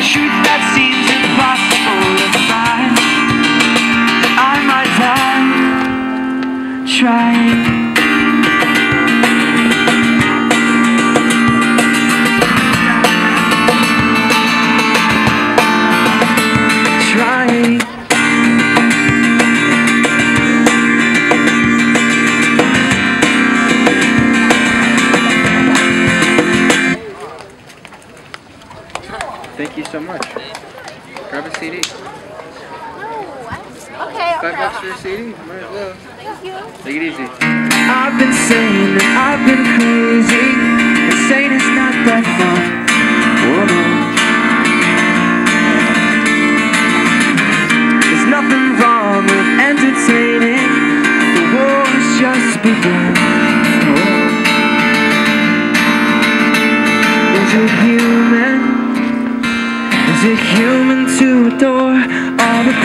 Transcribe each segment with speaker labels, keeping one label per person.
Speaker 1: that seems impossible to find. I might die trying.
Speaker 2: Thank you so much. Grab a CD.
Speaker 3: Oh, okay,
Speaker 2: Five bucks for a CD? Might as well.
Speaker 3: Thank you.
Speaker 2: Take it easy.
Speaker 1: I've been saying that I've been crazy. Insane is not that fun. Oh no. There's nothing wrong with entertaining. The war has just begun. Oh. Is it human? Is it human to adore? All the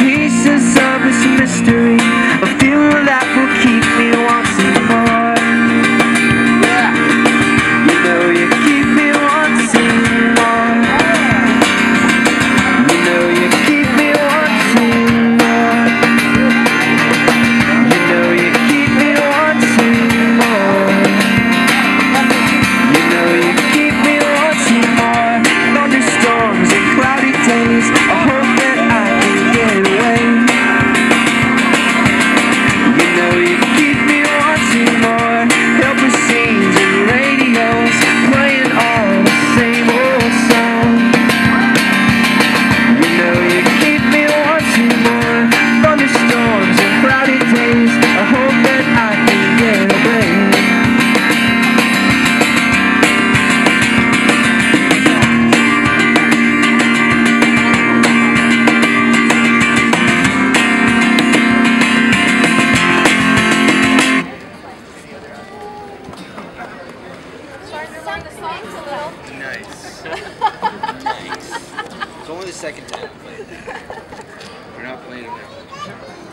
Speaker 2: Nice. nice. It's only the second time I played it. We're not playing it now.